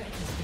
turret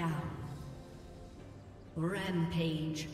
down. Rampage.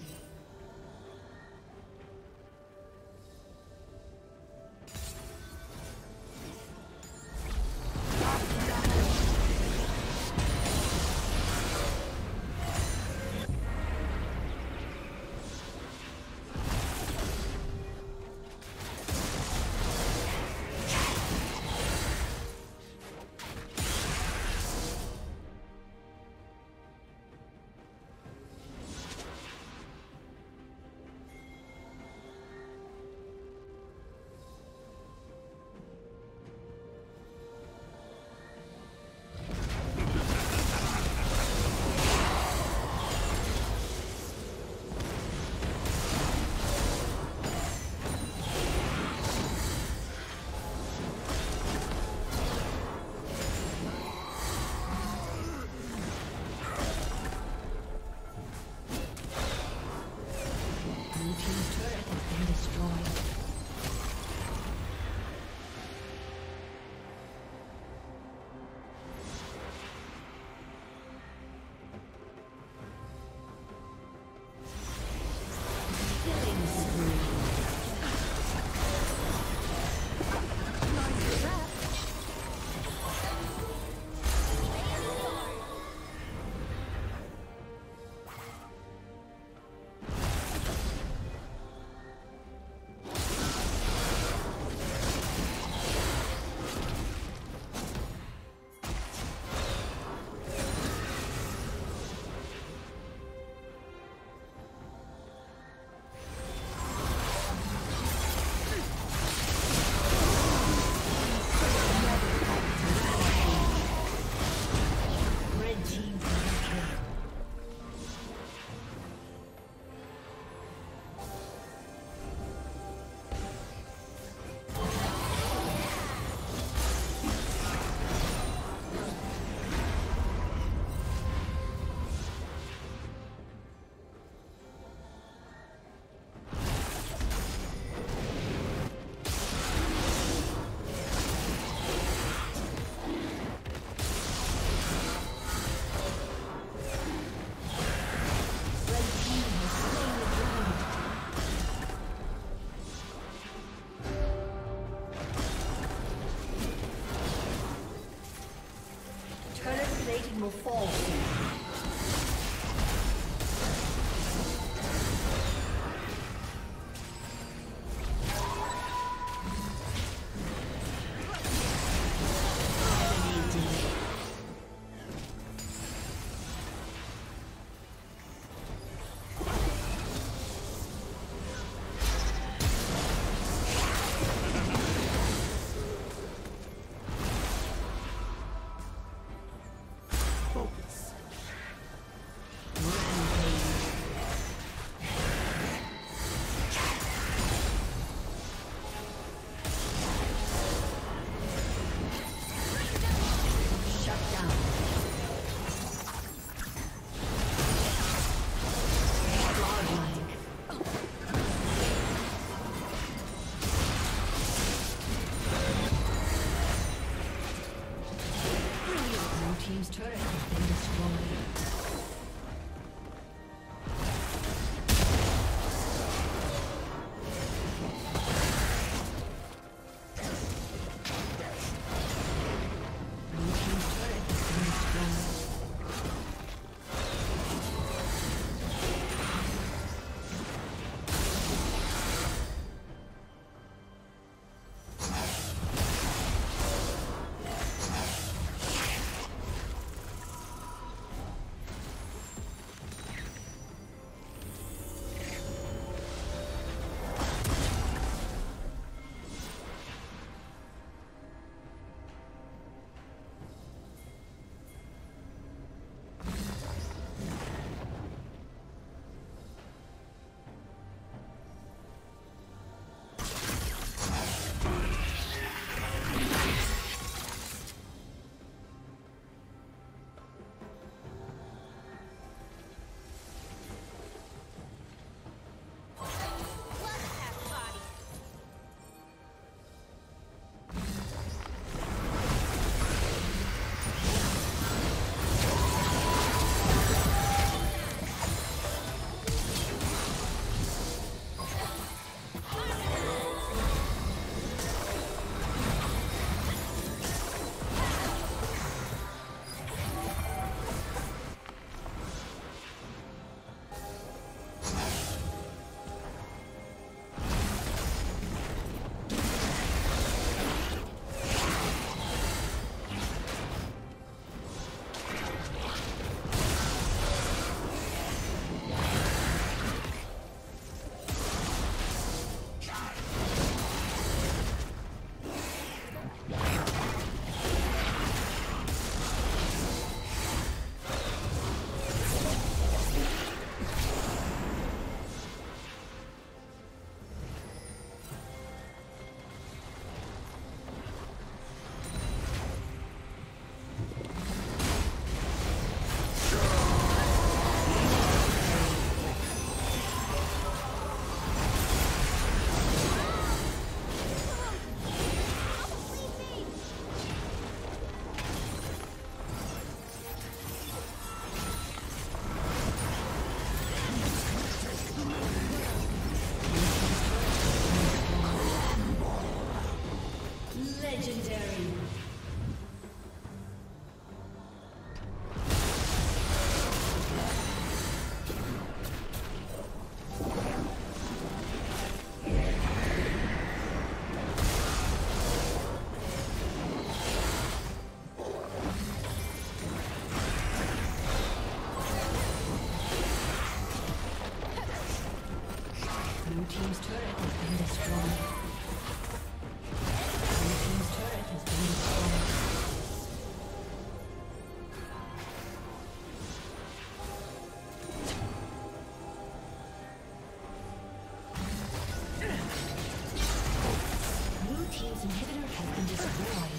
Will fall inhibitor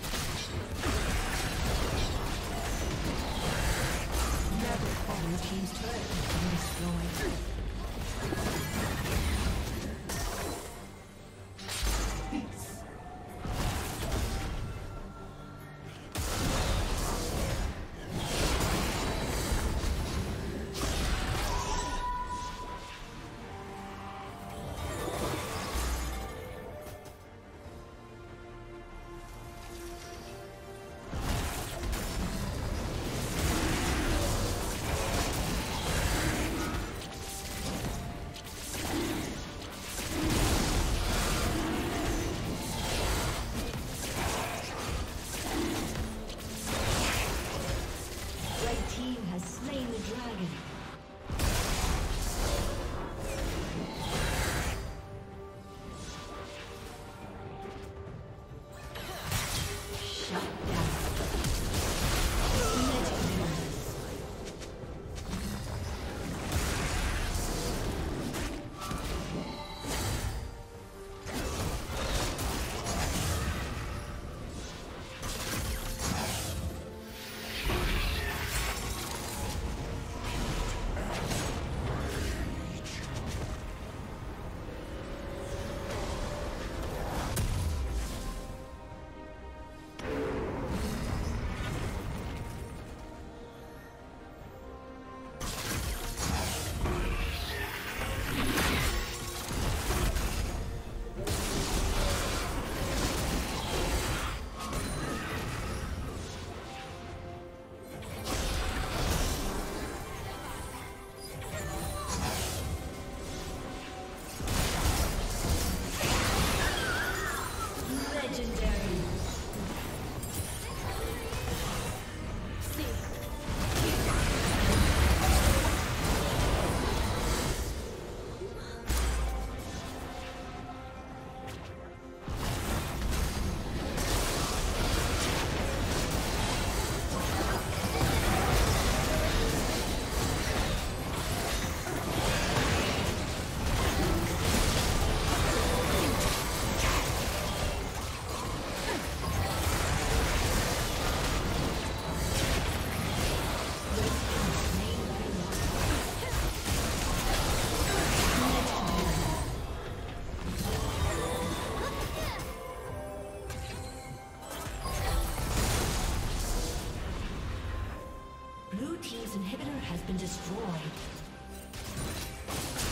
been destroyed.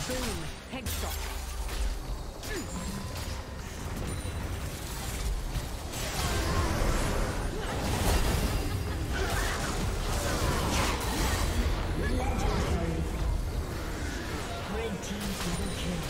Boom. Headshot. Red team double kill.